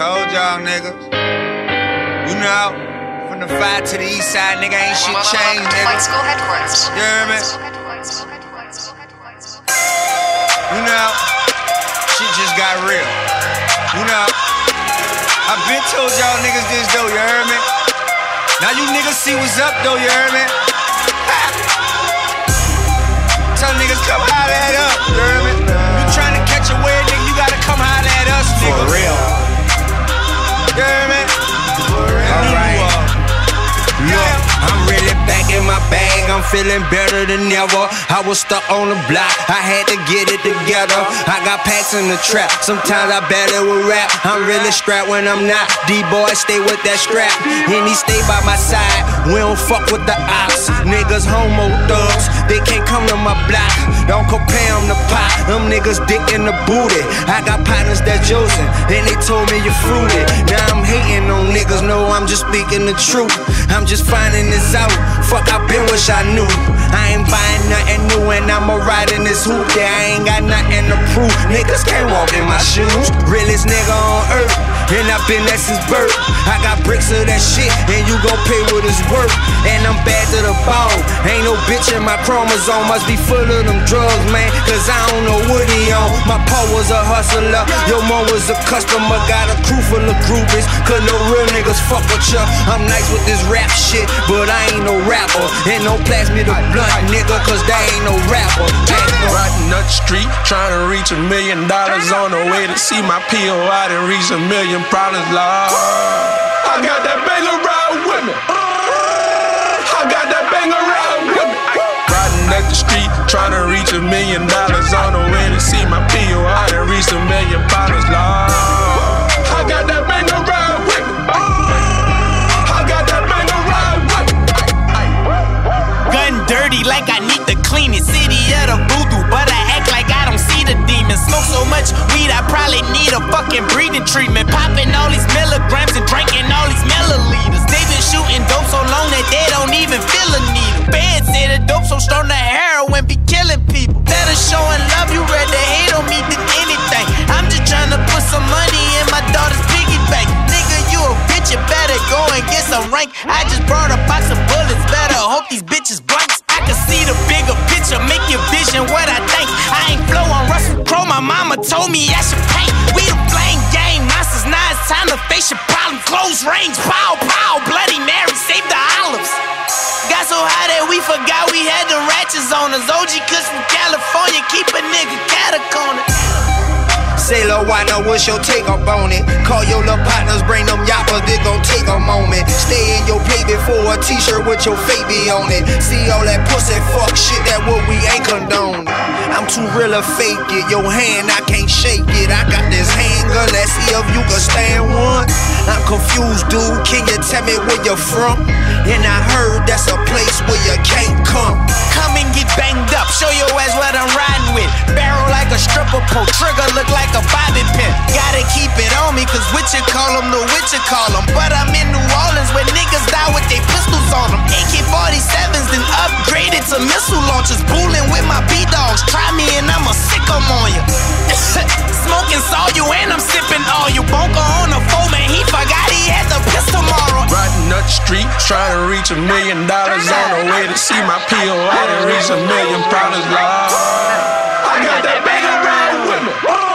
Told y'all niggas. You know, from the five to the east side, nigga, ain't shit changed, nigga. Flight school headquarters. You hear me? You know, shit just got real. You know, I've been told y'all niggas this though, you heard me? Now you niggas see what's up though, you heard me? Tell niggas come holler at up, you heard me? Feeling better than ever. I was stuck on the block, I had to get it together. I got packs in the trap, sometimes I better with rap. I'm really strapped when I'm not. D-boy, stay with that strap. And he stay by my side, we don't fuck with the ops. Niggas homo thugs, they can't come to my block. Don't compare them to pop, them niggas dick in the booty. I got partners that Joseph, and they told me you're fruity. Now I'm hating on niggas, no, I'm just speaking the truth. I'm just finding this out. Fuck, I been wish I knew. I ain't buying nothing new, and I'ma ride this hoop. Yeah, I ain't got nothing to prove. Niggas can't walk in my shoes. Realest nigga on earth, and I've been that since birth. I got bricks of that shit, and you gon' pay what it's worth. And I'm bad to the bone. Ain't no bitch in my chromosome, must be full of them drugs, man. Cause I don't know what he on. My pa was a hustler, your mom was a customer. Got a crew full of groupies, cause no real niggas fuck with ya. I'm nice with this rap shit, but I ain't no rapper. And don't pass me the blunt, nigga, cause they ain't no rapper. Riding up the street, trying to reach a million dollars on the way to see my POI and reach a million problems, Lord. I got that banger I need to clean it. City of the voodoo, but I act like I don't see the demons. Smoke so much weed, I probably need a fucking breathing treatment. Popping all these milligrams and drinking all these milliliters. They been shooting dope so long that they don't even feel a needle. Bad say the dope so strong the heroin be killing people. Better showing love, you read rather hate on me than anything. I'm just trying to put some money in my daughter's piggy bank. Nigga, you a bitch, you better go and get some rank. I just brought a box of bullets, better hope these bitches blanks. I can see the bigger me I should paint. We the flame game monsters, now it's time to face your problem. Close range, pow, pow, Bloody Mary, save the olives. Got so high that we forgot we had the ratchets on us. OG Kush from California, keep a nigga catacorner. Say, Lil Wino, what's your take up on it? Call your little partners, bring them yappers, they gon' take a moment. Stay in your plate before a t-shirt with your baby on it. See all that pussy fuck shit, that what we ain't condoning. I'm too real to fake it. Your hand, I can't shake it. I got this handgun, let's see if you can stand one. I'm confused, dude. Can you tell me where you're from? And I heard that's a place where you can't come. Come and get banged up, show your ass what I'm riding with. Barrel like a stripper pole, trigger look like a bobby pin. Gotta keep it on me, cause what you call them, the what you call them. But I'm in New Orleans where niggas die with their pistols on them. AK 47s, then upgraded to missile launchers. Bulling with my trying to reach a million dollars on the way to see my POI and reach a million problems, Lord. I got that banger ride